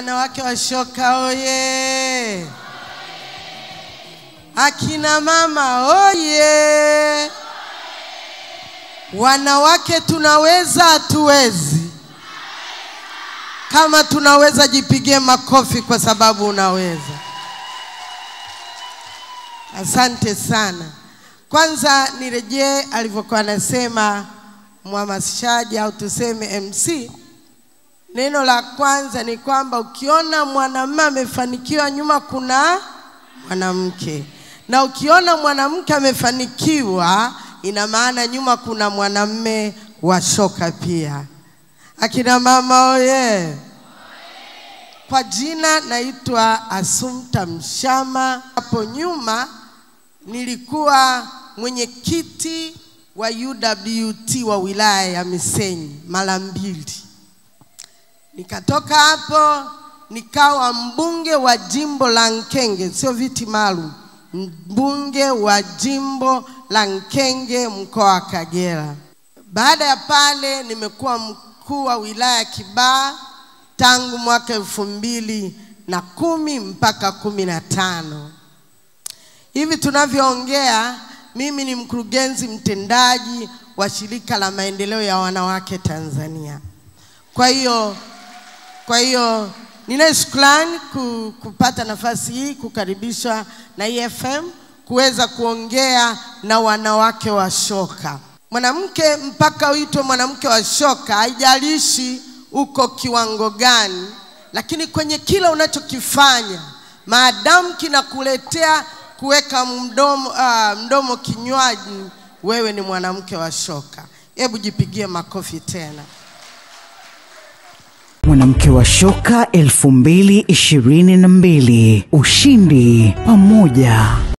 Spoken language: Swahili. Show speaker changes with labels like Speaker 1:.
Speaker 1: Wanawake wa shoka oye! Akina mama oye! Wanawake tunaweza, hatuwezi? Kama tunaweza, jipigie makofi kwa sababu unaweza. Asante sana. Kwanza nirejee alivyokuwa anasema mhamasishaji au tuseme MC. Neno la kwanza ni kwamba ukiona mwanamume amefanikiwa, nyuma kuna mwanamke, na ukiona mwanamke amefanikiwa, ina maana nyuma kuna mwanamume wa soka pia. Akina mama oye! Kwa jina naitwa Asumta Mshama. Hapo nyuma nilikuwa mwenyekiti wa UWT wa wilaya ya Misenyi mara mbili. Nikatoka hapo nikawa mbunge wa jimbo la Nkenge, sio viti maalum, mbunge wa jimbo la Nkenge mkoa wa Kagera. Baada ya pale nimekuwa mkuu wa wilaya Kibaha tangu mwaka elfu mbili na kumi mpaka kumi na tano. Hivi tunavyoongea, mimi ni mkurugenzi mtendaji wa shirika la maendeleo ya wanawake Tanzania. Kwa hiyo kwa hiyo nina shukrani kupata nafasi hii kukaribishwa na EFM kuweza kuongea na wanawake wa shoka. Mwanamke mpaka uitwe mwanamke wa shoka, haijalishi uko kiwango gani, lakini kwenye kila unachokifanya maadamu kinakuletea kuweka mdomo, uh, mdomo kinywaji, wewe ni mwanamke wa shoka. Hebu jipigie makofi tena.
Speaker 2: Mwanamke wa shoka elfu mbili ishirini na mbili ushindi pamoja.